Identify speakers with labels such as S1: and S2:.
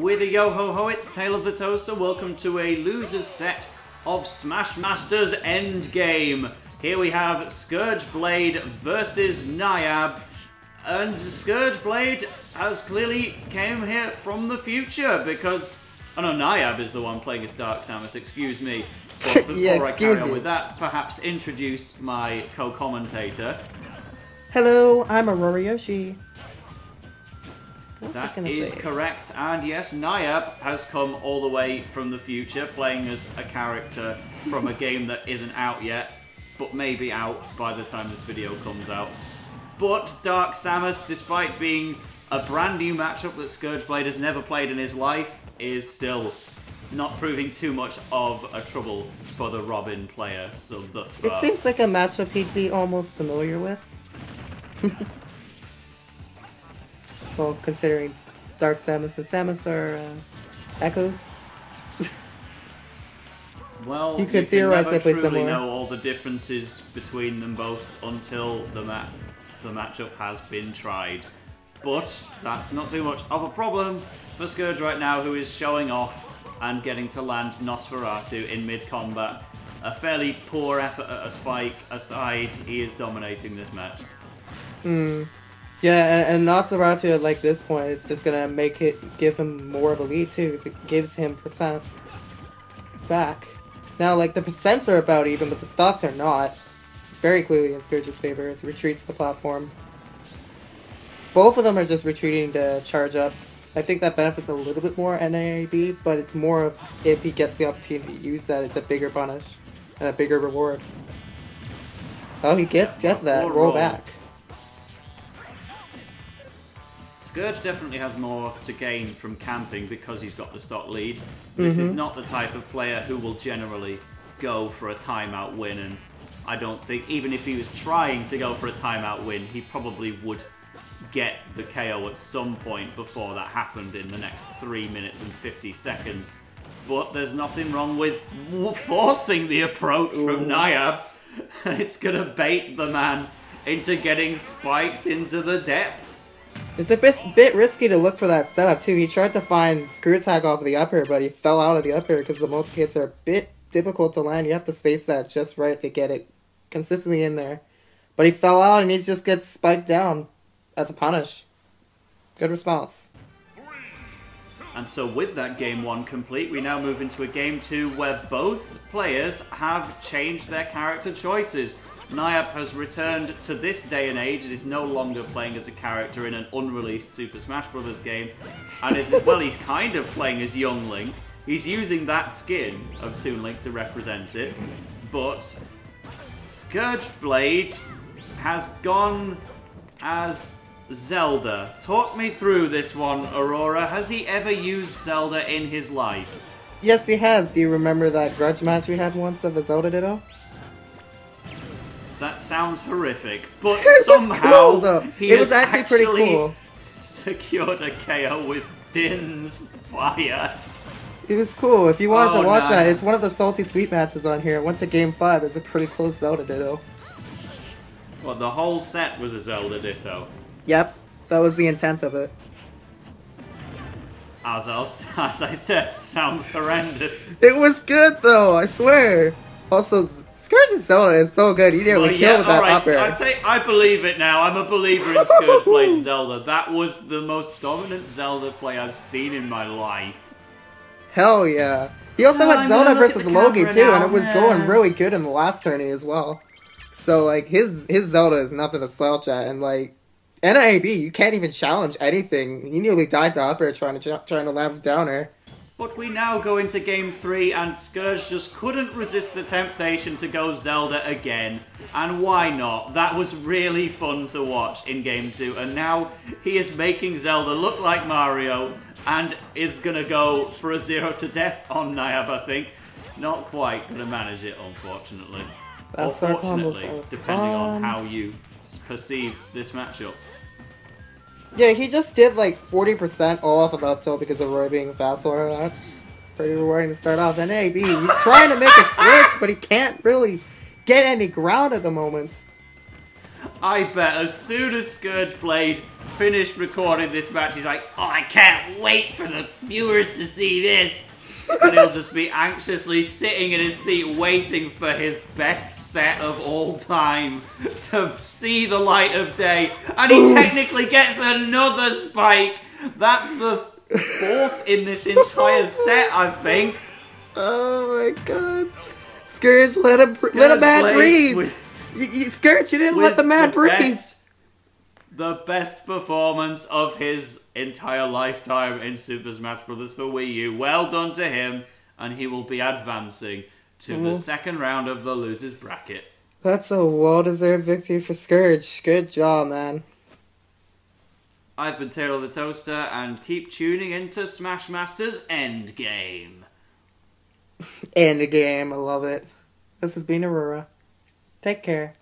S1: With a yo ho ho, it's Tale of the Toaster. Welcome to a loser's set of Smash Masters Endgame. Here we have Scourge Blade versus Niab. And Scourge Blade has clearly came here from the future because. Oh no, Niab is the one playing as Dark Samus, excuse me. But before
S2: Yeah,
S1: I carry on
S2: you.
S1: with that, perhaps introduce my co commentator.
S2: Hello, I'm Aurora Yoshi. What was I
S1: That is
S2: say?
S1: correct, and yes, Niab has come all the way from the future, playing as a character from a game that isn't out yet, but may be out by the time this video comes out. But Dark Samus, despite being a brand new matchup that Scourgeblade has never played in his life, is still not proving too much of a trouble for the Robin player. So thus far.
S2: It seems like a matchup he'd be almost familiar with. considering Dark Samus and Samus are uh, echoes.
S1: Well,
S2: You could
S1: can
S2: theorize
S1: never
S2: they play
S1: truly know all the differences between them both until the ma- the matchup has been tried. But that's not too much of a problem for Scourge right now, who is showing off and getting to land Nosferatu in mid-combat. A fairly poor effort at a spike aside, he is dominating this match.
S2: Yeah, and, and Nosferatu at like this point is just gonna make it give him more of a lead too, 'cause it gives him percent back. Now, like the percents are about even, but the stocks are not. It's very clearly in Scourge's favor as he retreats the platform. Both of them are just retreating to charge up. I think that benefits a little bit more Niab, but it's more of if he gets the opportunity to use that, it's a bigger punish and a bigger reward. Oh, he get get that roll
S1: roll.
S2: back.
S1: Scourge definitely has more to gain from camping because he's got the stock lead. This is mm-hmm. not the type of player who will generally go for a timeout win, and I don't think, even if he was trying to go for a timeout win, he probably would get the KO at some point before that happened in the next 3 minutes and 50 seconds. But there's nothing wrong with forcing the approach from Niab. It's gonna bait the man into getting spiked into the depths.
S2: It's a bit, bit risky to look for that setup too. He tried to find screw attack off the upper, but he fell out of the upper because the multi hits are a bit difficult to land. You have to space that just right to get it consistently in there. But he fell out and he just gets spiked down as a punish. Good response.
S1: And so, with that game one complete, we now move into a game two where both players have changed their character choices. Niab has returned to this day and age and is no longer playing as a character in an unreleased Super Smash Bros. game, and is well, he's kind of playing as Young Link. He's using that skin of Toon Link to represent it, but Scourge Blade has gone as Zelda. Talk me through this one, Aurora. Has he ever used Zelda in his life?
S2: Yes, he has. Do you remember that grudge match we had once of a Zelda Ditto?
S1: That sounds horrific, but somehow
S2: cool,
S1: he
S2: It was
S1: has
S2: actually pretty cool.
S1: Secured a KO with Din's fire.
S2: It was cool. If you wanted
S1: Oh,
S2: to watch
S1: no.
S2: that, it's one of the salty sweet matches on here. It went to game five. It's a pretty close Zelda Ditto.
S1: Well, the whole set was a Zelda Ditto.
S2: Yep, that was the intent of it.
S1: As, I- as I said, sounds horrendous.
S2: It was good though, I swear. Also, Scourge's Zelda is so good. He nearly
S1: Well,
S2: killed with that air.
S1: I, take, I believe it now. I'm a believer in Scourge Blade Zelda. That was the most dominant Zelda play I've seen in my life.
S2: Hell yeah. He also
S1: No,
S2: had
S1: I'm
S2: Zelda
S1: gonna look at
S2: versus Logi too,
S1: now,
S2: and it was
S1: yeah.
S2: going really good in the last tourney as well. So like his his Zelda is nothing to slouch at, and like NIAB, you can't even challenge anything. He nearly died to up air trying to trying to land downer.
S1: But we now go into game three, and Scourge just couldn't resist the temptation to go Zelda again. And why not? That was really fun to watch in game two, and now he is making Zelda look like Mario and is gonna go for a zero to death on Niab, I think. Not quite gonna manage it, unfortunately.
S2: That's
S1: or fortunately, depending on how you perceive this matchup.
S2: Yeah, he just did like forty percent off of up tilt because of Roy being fast forward. That's pretty rewarding to start off. Niab, he's trying to make a switch, but he can't really get any ground at the moment.
S1: I bet as soon as Scourge Blade finished recording this match, he's like, "Oh, I can't wait for the viewers to see this." And he'll just be anxiously sitting in his seat waiting for his best set of all time to see the light of day. And he
S2: Oof.
S1: technically gets another spike. That's the fourth in this entire set, I think.
S2: Oh my god. Scourge, let him let a man breathe.
S1: with-
S2: You, you, Scourge, you didn't let the man breathe.
S1: The best performance of his entire lifetime in Super Smash Bros. for Wii U. Well done to him, and he will be advancing to the
S2: Mhm.
S1: second round of the losers bracket.
S2: That's a well-deserved victory for Scourge. Good job, man.
S1: I've been Tale of the Toaster, and keep tuning into Smash Masters Endgame.
S2: End the game. I love it. This has been Aurora. Take care.